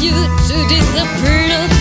you to disapprove.